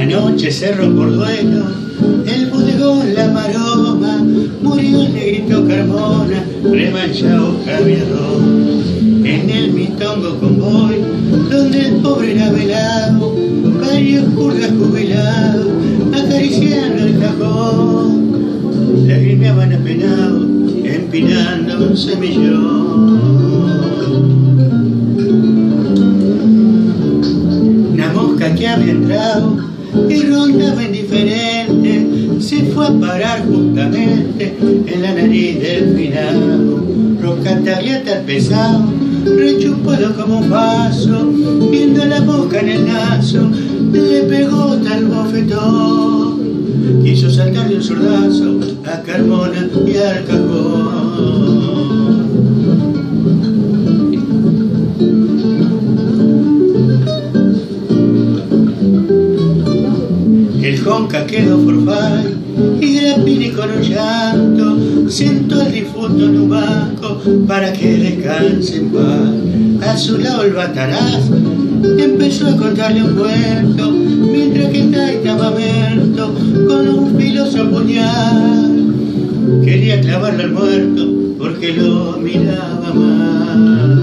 Anoche cerró por duelo el bodegón La Maroma, murió el negrito Carmona, remanchado caviador. En el mitongo convoy, donde el pobre era velado, varios curdas jubilados, acariciando el cajón, lagrimeaban apenados, empinando un semillón. Una mosca que había entrado y rondaba indiferente, se fue a parar justamente en la nariz del finado. Rocatagliata pesado, rechupado como un vaso, viendo la boca en el naso, le pegó tal bofetón. Quiso saltarle un sordazo a Carmona y al cajón. El Jonca quedó forfay y Grappini con un llanto sentó al difunto en un banco para que descanse en paz. Su lado el bataraz empezó a contarle un cuento mientras que Taita Mamerto con un filoso puñal quería clavarle al muerto porque lo miraba mal.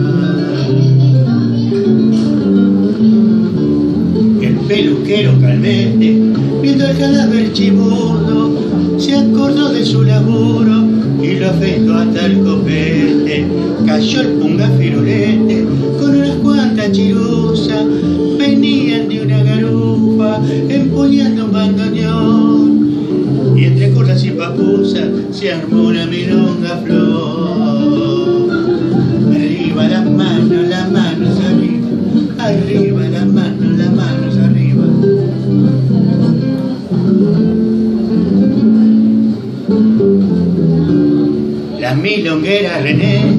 El peluquero calmete, viendo el cadáver chimudo, se acordó de su laburo y lo afeitó hasta el copete. Cayó el punga firulete venían de una garufa empuñando un bandoneón. Y entre curras y papusas se armó una milonga flor. Arriba las manos, las manos arriba, arriba las manos, las manos arriba. La milonguera René,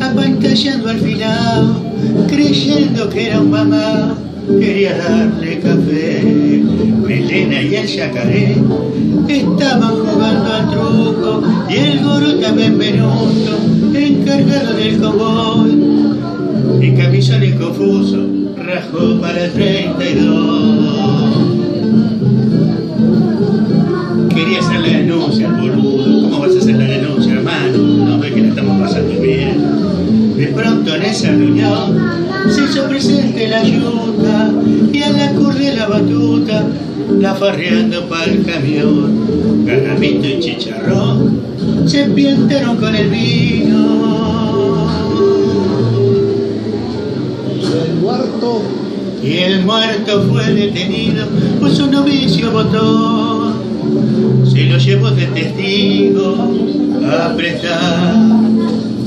apantallando al filao, creyendo que era un mamá, quería darle café. Melena y el yacaré estaban jugando al truco y el gorota Benvenuto, encargado del convoy, en camisón y confuso, rajó para el 32. Quería hacer la denuncia, boludo. ¿Cómo vas a hacer la denuncia, hermano? No ves que la estamos pasando bien. De pronto en esa reunión se hizo presente la yuta y a la curre la batuta, la farreando para el camión. Garramito y chicharrón se piantaron con el vino. El muerto Y el muerto fue detenido, pues un novicio votó. Se lo llevó de testigo a prestar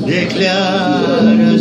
declaración.